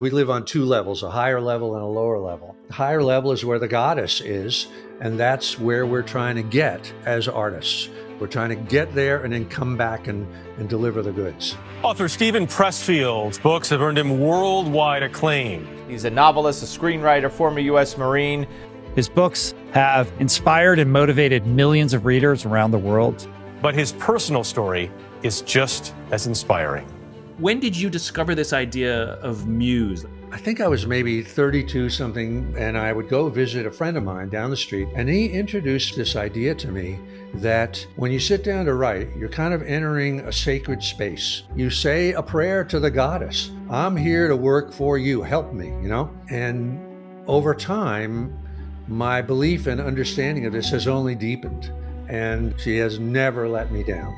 We live on two levels, a higher level and a lower level. The higher level is where the goddess is, and that's where we're trying to get as artists. We're trying to get there and then come back and, and deliver the goods. Author Steven Pressfield's books have earned him worldwide acclaim. He's a novelist, a screenwriter, former U.S. Marine. His books have inspired and motivated millions of readers around the world. But his personal story is just as inspiring. When did you discover this idea of muse? I think I was maybe 32 something, and I would go visit a friend of mine down the street, and he introduced this idea to me that when you sit down to write, you're kind of entering a sacred space. You say a prayer to the goddess I'm here to work for you, help me, you know? And over time, my belief and understanding of this has only deepened, and she has never let me down.